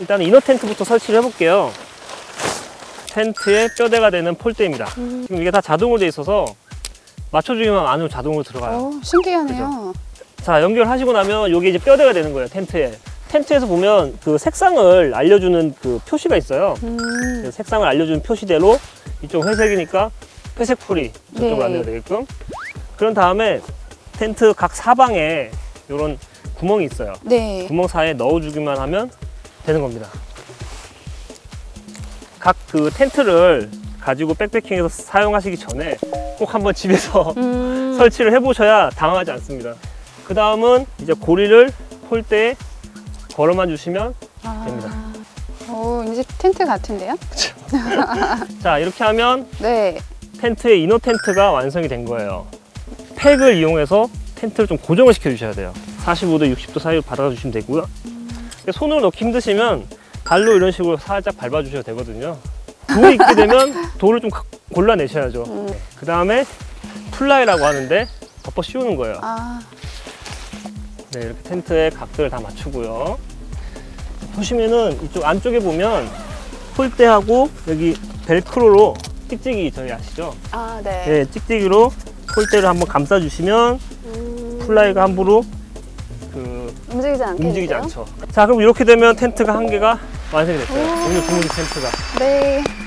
일단 이너 텐트부터 설치를 해볼게요. 텐트의 뼈대가 되는 폴대입니다. 지금 이게 다 자동으로 돼 있어서 맞춰주기만 안으로 자동으로 들어가요. 오, 신기하네요. 자 연결하시고 나면 이게 이제 뼈대가 되는 거예요 텐트에. 텐트에서 보면 그 색상을 알려주는 그 표시가 있어요. 음, 그 색상을 알려주는 표시대로 이쪽 회색이니까 회색 풀이 저쪽으로 네. 안내가 되게끔. 그런 다음에 텐트 각 사방에 이런 구멍이 있어요. 네. 구멍 사이에 넣어주기만 하면 되는 겁니다. 각 그 텐트를 가지고 백패킹해서 사용하시기 전에 꼭 한번 집에서 음, 설치를 해보셔야 당황하지 않습니다. 그 다음은 이제 고리를 폴대에 걸어만 주시면 아, 됩니다. 오, 이제 텐트 같은데요? 자 이렇게 하면 네. 텐트의 이너 텐트가 완성이 된 거예요. 팩을 이용해서 텐트를 좀 고정을 시켜 주셔야 돼요. 45도, 60도 사이로 박아 주시면 되고요. 손으로 넣기 힘드시면 발로 이런 식으로 살짝 밟아 주셔도 되거든요. 돌이 있게 되면 돌을 좀 가- 골라내셔야죠. 음. 그 다음에 플라이라고 하는데 덮어 씌우는 거예요. 아, 네, 이렇게 텐트의 각도를 다 맞추고요. 보시면은 이쪽 안쪽에 보면 폴대하고 여기 벨크로로 찍찍이 저희 아시죠? 아, 네. 네, 찍찍이로 폴대를 한번 감싸주시면 음, 플라이가 함부로 그 움직이지 않겠는데요? 움직이지 않죠. 자, 그럼 이렇게 되면 텐트가 한 개가 완성이 됐어요. 오. 오늘 주무실 텐트가. 네.